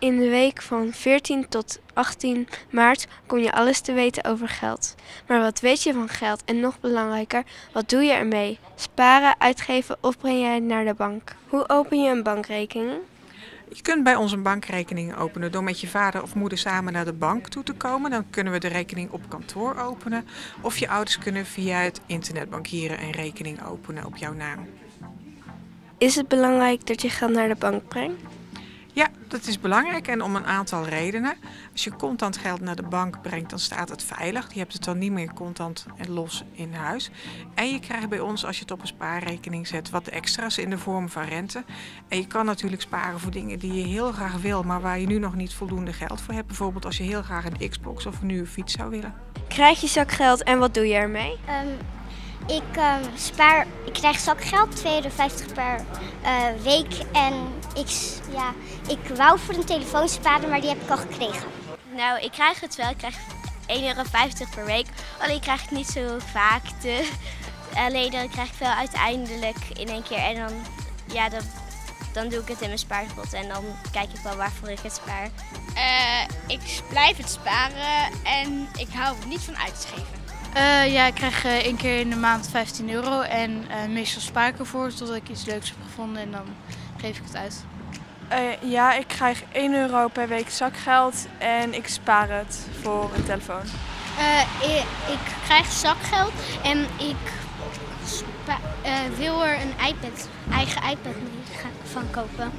In de week van 14 tot 18 maart kom je alles te weten over geld. Maar wat weet je van geld en nog belangrijker, wat doe je ermee? Sparen, uitgeven of breng jij het naar de bank? Hoe open je een bankrekening? Je kunt bij ons een bankrekening openen door met je vader of moeder samen naar de bank toe te komen. Dan kunnen we de rekening op kantoor openen. Of je ouders kunnen via het internet bankieren een rekening openen op jouw naam. Is het belangrijk dat je geld naar de bank brengt? Ja, dat is belangrijk en om een aantal redenen. Als je contant geld naar de bank brengt, dan staat het veilig. Je hebt het dan niet meer contant en los in huis. En je krijgt bij ons, als je het op een spaarrekening zet, wat extra's in de vorm van rente. En je kan natuurlijk sparen voor dingen die je heel graag wil, maar waar je nu nog niet voldoende geld voor hebt. Bijvoorbeeld als je heel graag een Xbox of een nieuwe fiets zou willen. Krijg je zakgeld en wat doe je ermee? Ehm, ik ehm, spaar, ik krijg zakgeld, 2,50 euro per eh, week. En ik, ja, ik wou voor een telefoon sparen, maar die heb ik al gekregen. Nou, ik krijg het wel. Ik krijg 1,50 euro per week. Alleen ik krijg het niet zo vaak. De, alleen dan krijg ik wel uiteindelijk in één keer. En dan, ja, dan, dan doe ik het in mijn spaarpot. En dan kijk ik wel waarvoor ik het spaar. Eh, ik blijf het sparen en ik hou er niet van uit Eh, ja, ik krijg eh, één keer in de maand 15 euro en eh, meestal spaar ik ervoor totdat ik iets leuks heb gevonden en dan geef ik het uit. Eh, ja, ik krijg 1 euro per week zakgeld en ik spaar het voor een telefoon. Eh, ik, ik krijg zakgeld en ik spa- eh, wil er een iPad, eigen iPad van kopen.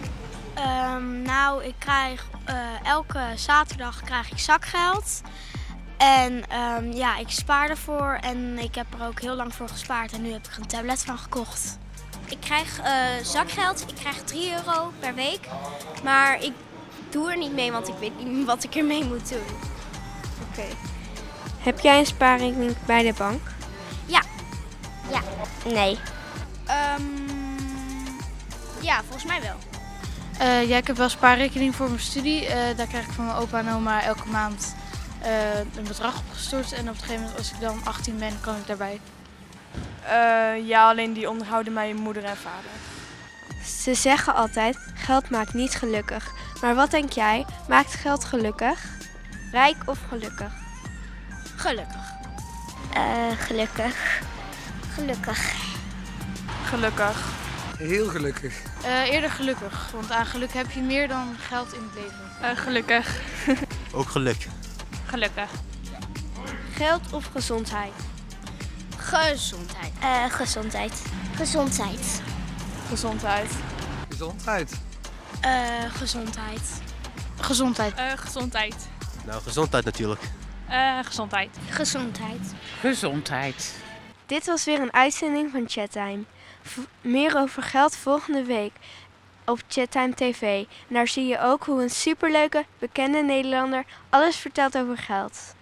Ehm, nou, ik krijg eh, elke zaterdag krijg ik zakgeld. En ehm, ja, ik spaar ervoor en ik heb er ook heel lang voor gespaard. En nu heb ik er een tablet van gekocht. Ik krijg eh, zakgeld. Ik krijg 3 euro per week. Maar ik doe er niet mee, want ik weet niet wat ik ermee moet doen. Oké. Heb jij een spaarrekening bij de bank? Nee. Ehm, ja, volgens mij wel. Eh, ja, ik heb wel spaarrekening voor mijn studie. Eh, daar krijg ik van mijn opa en oma elke maand eh, een bedrag opgestort. En op een gegeven moment, als ik dan 18 ben, kan ik daarbij. Eh, ja, alleen die onderhouden mijn moeder en vader. Ze zeggen altijd, geld maakt niet gelukkig. Maar wat denk jij, maakt geld gelukkig? Rijk of gelukkig? Gelukkig. Eh, gelukkig. Gelukkig. Gelukkig. Heel gelukkig. Eh, eerder gelukkig, want aan geluk heb je meer dan geld in het leven. Eh, gelukkig. Ook geluk. Gelukkig. Geld of gezondheid? Gezondheid. Eh, gezondheid. Gezondheid. Gezondheid. Gezondheid. Eh, gezondheid. Gezondheid. Eh, gezondheid. Nou, gezondheid natuurlijk. Eh, gezondheid. Gezondheid. Gezondheid. Dit was weer een uitzending van Chattime. V- meer over geld volgende week op Chattime TV. En daar zie je ook hoe een superleuke, bekende Nederlander alles vertelt over geld.